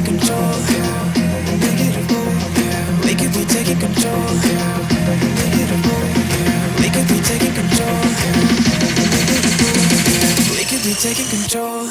Taking control. Could be taking control. Be taking control. Be taking control. Be taking control.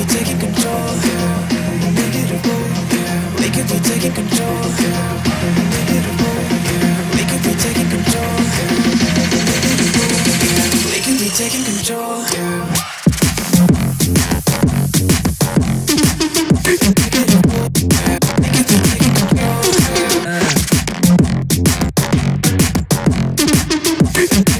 Be taking control. Yeah. Negative bull, yeah. We could be taking control. Yeah. Negative bull, yeah. We could be taking control. Could be taking control. Yeah. We could be taking control. Negative bull,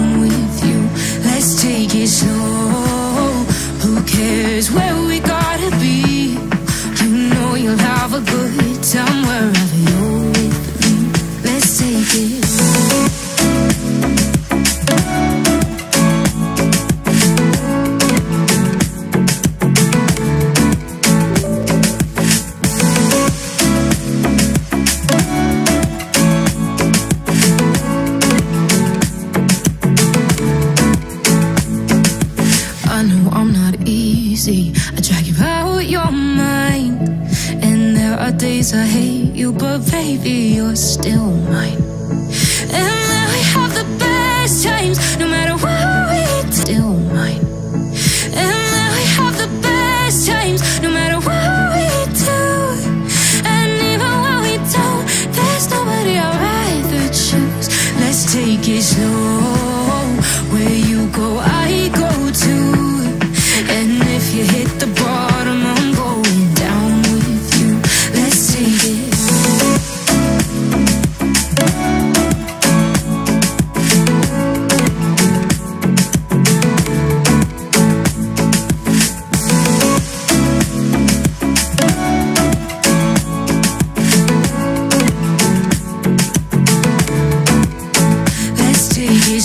I know I'm not easy. I drag you out your mind. And there are days I hate you, but baby, you're still mine.